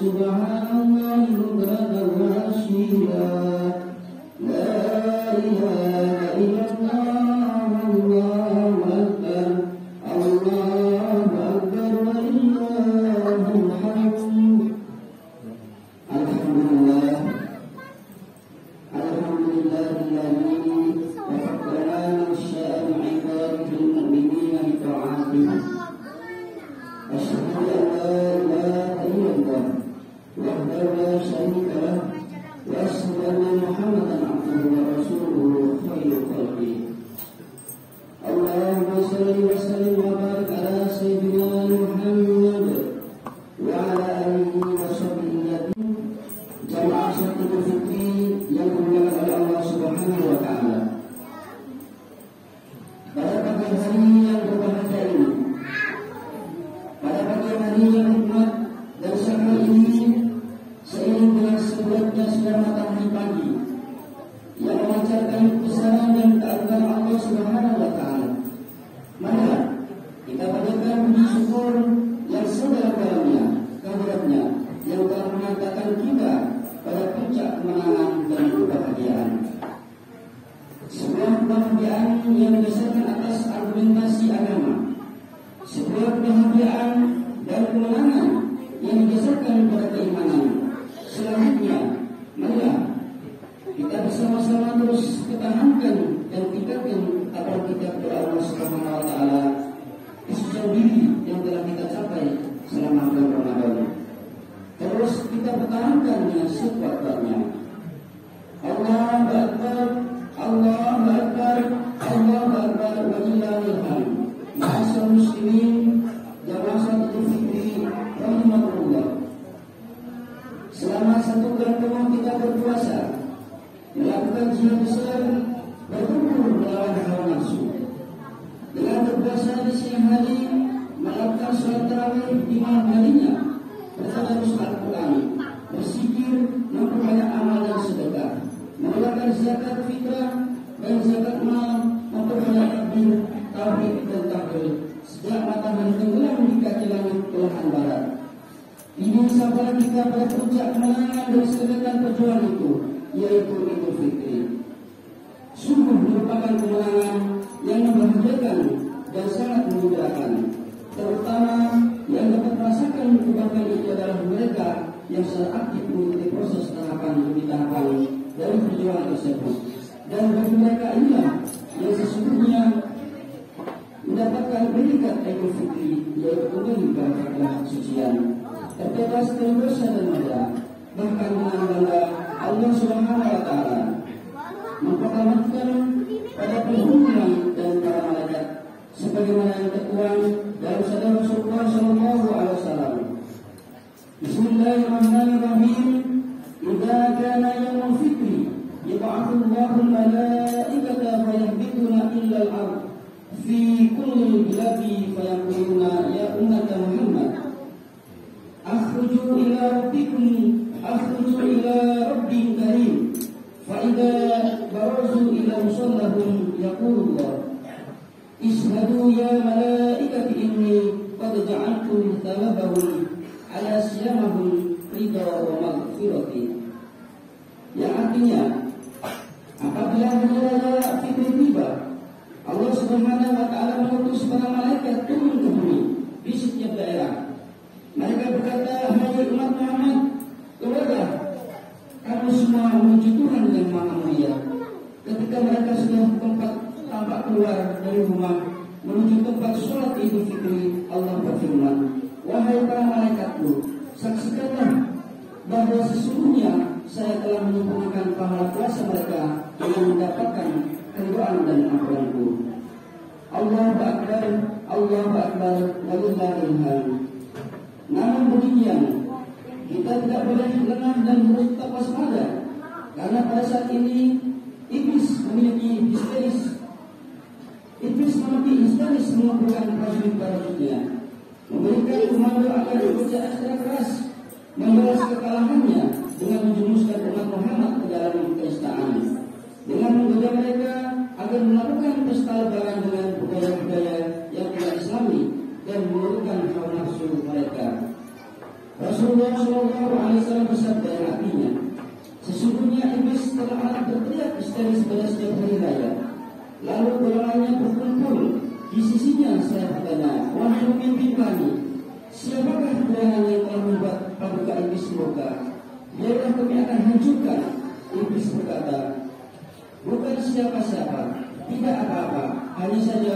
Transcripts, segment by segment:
سبحان kemudian yang besar manusia besar berkumpul dalam hawa nafsu. Dengan berpuasa di siang hari, melakukan sholat tarawih di malam harinya, bertadarus Al-Quran, bersikir, memperbanyak amal dan sedekah, mengeluarkan zakat fitrah dan zakat mal, memperbanyak takbir, tauhid dan takbir. Sejak matahari tenggelam di kaki langit Tuhan Barat. Ini sabaran kita pada puncak kemenangan dan itu yaitu Idul Fitri. Sungguh merupakan kemenangan yang membahagiakan dan sangat memudahkan, terutama yang dapat merasakan kebahagiaan itu adalah mereka yang secara aktif mengikuti proses tahapan demi tahapan dari perjuangan tersebut. Dan bagi mereka inilah yang sesungguhnya mendapatkan berikat Idul Fitri yaitu kembali pada kesucian terbebas dari dosa dan mada bahkan menanggalkan bangga Allah Subhanahu wa taala mempertahankan pada penghuni dan para malaikat sebagaimana yang tertuang dalam sabda Rasulullah sallallahu alaihi wasallam. Bismillahirrahmanirrahim. artinya apabila hari fitri tiba Allah Subhanahu wa taala mengutus para malaikat turun ke bumi di setiap daerah. Mereka berkata hai umat Muhammad keluarlah kamu semua menuju Tuhan yang maha mulia. Ketika mereka sudah tempat tampak keluar dari rumah menuju tempat sholat idul fitri Allah berfirman wahai para mendapatkan pahala puasa mereka dengan mendapatkan keridhaan dan ampunanku. Allah Akbar, Allahu Akbar, walillahil hamd. Namun demikian, kita tidak boleh lengah dan harus tetap waspada karena pada saat ini iblis memiliki histeris. Iblis memiliki histeris mengumpulkan prajurit-prajuritnya, memberikan komando agar bekerja ekstra keras, membalas kekalahannya, dengan menjumuskan umat Muhammad ke dalam kenistaan dengan menggoda mereka agar melakukan pesta lebaran dengan budaya-budaya yang tidak islami dan menurunkan hawa nafsu mereka. Rasulullah Shallallahu Alaihi Wasallam bersabda artinya, sesungguhnya iblis telah berteriak histeris pada setiap hari raya. Lalu golongannya berkumpul di sisinya saya bertanya, wahai pemimpin kami, siapakah golongan yang telah membuat pramuka iblis murka? Biarlah kami akan hancurkan. Iblis berkata, bukan siapa-siapa, tidak apa-apa, hanya saja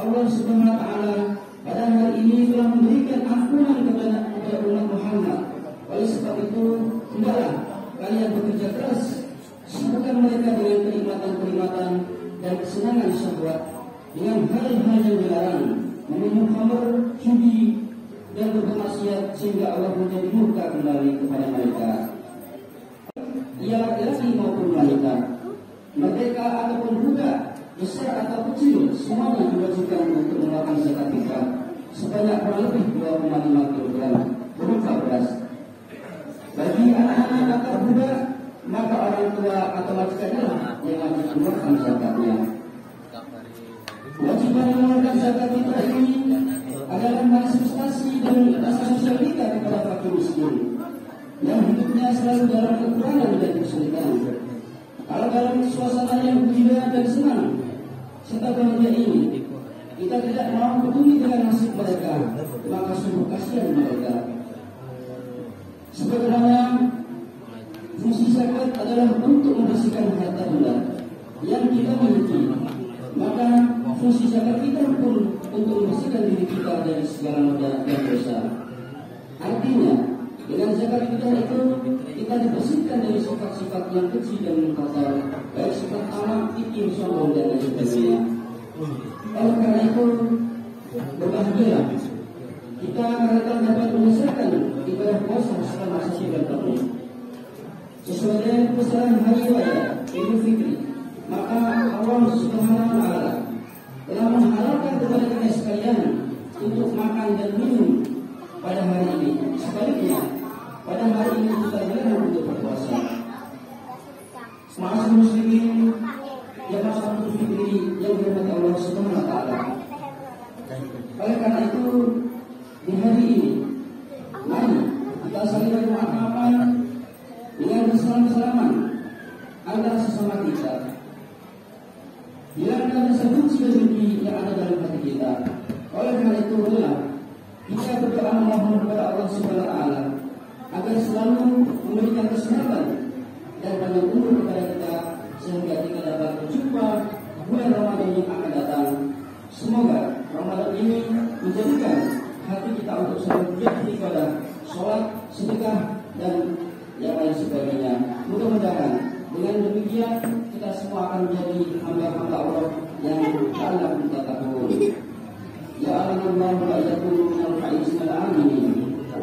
Allah Subhanahu wa pada hari ini telah memberikan ampunan kepada, kepada umat Muhammad. Oleh sebab itu, hendaklah kalian bekerja keras, sibukkan mereka dengan kenikmatan-kenikmatan dan kesenangan syahwat dengan hal-hal yang dilarang, meminum khamr, judi, dan bermaksiat sehingga Allah menjadi murka kembali kepada mereka. Semuanya diwajibkan untuk mengeluarkan zakat fitrah sebanyak kurang lebih 2,5 kg berupa beras. Bagi anak-anak atau budak, maka orang tua atau majikannya yang wajib mengeluarkan zakatnya. Kewajiban mengeluarkan zakat fitrah ini adalah manifestasi dan rasa sosial kita kepada fakir miskin yang hidupnya selalu dalam kekurangan dan kesulitan. Kalau dalam suasana yang gembira dan senang serta bahagia ini, kita tidak mau peduli dengan nasib mereka, maka sungguh kasihan mereka. Sebenarnya fungsi zakat adalah untuk membersihkan harta benda yang kita miliki. Maka fungsi zakat kita pun untuk membersihkan diri kita dari segala macam dosa. Dengan zakat kita itu kita dibersihkan dari sifat-sifat yang kecil dan kotor, baik sifat alam, ikim, sombong dan lain sebagainya. Oleh karena itu, berbahagia kita akan dapat menyelesaikan ibadah puasa selama bulan penuh. Sesuai dengan pesanan hari raya Idul Fitri, maka Allah Subhanahu wa taala telah menghalalkan kepada kita sekalian untuk makan dan minum pada hari ini. Sebaliknya, hari ini kita dilarang untuk berpuasa. Ma'asyiral muslimin yang masa Idul Fitri yang dirahmati Allah Subhanahu taala. Oleh karena itu, di hari ini, mari kita saling bermaafan dengan bersalam-salaman antara sesama kita. Rasa benci dan dengki yang ada dalam hati kita. Oleh karena itu, kita berdoa memohon kepada Allah Subhanahu wa taala agar selalu memberikan kesehatan dan panjang umur kepada kita sehingga kita dapat berjumpa bulan Ramadan yang akan datang. Semoga Ramadan ini menjadikan hati kita untuk selalu giat ibadah, sholat, sedekah dan yang lain sebagainya. Mudah-mudahan dengan demikian kita semua akan menjadi hamba-hamba Allah yang dalam kita takut. Ya Allah, wa iyyakum min al-faiz al-amin.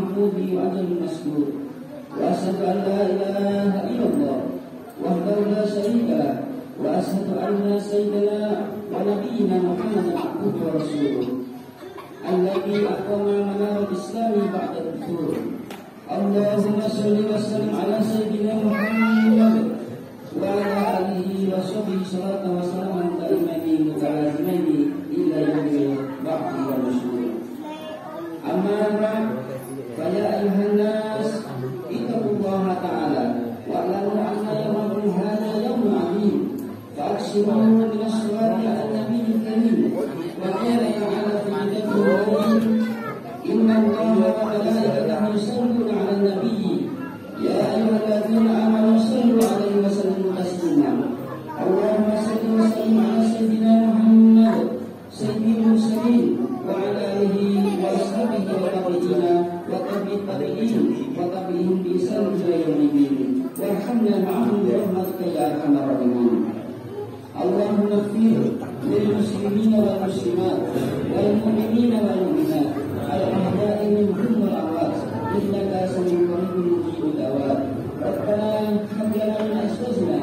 mahmudi wa ajalin masbur Wa asadu an la ilaha illallah Wahdaw la syarika Wa asadu an la sayyidana Wa nabiyina muhammad al-abud wa rasul Alladhi akhama manara islami ba'da برحمتك يا اللهم اغفر للمسلمين والمسلمات والمؤمنين والمؤمنات الأحياء منهم والأموات. إنك سميع قريب مجيب الدعوات. ربنا لنا من أزواجنا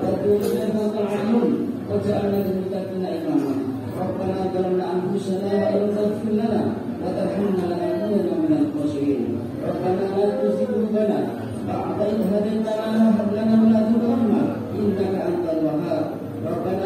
وذريتنا قرة أعين واجعلنا للمتقين إماما. ربنا ظلمنا أنفسنا وإن تغفر لنا وترحمنا لنكونن من الخاسرين. ربنا لا تزغ قلوبنا بعد إذ هديتنا وهب لنا من Thank you.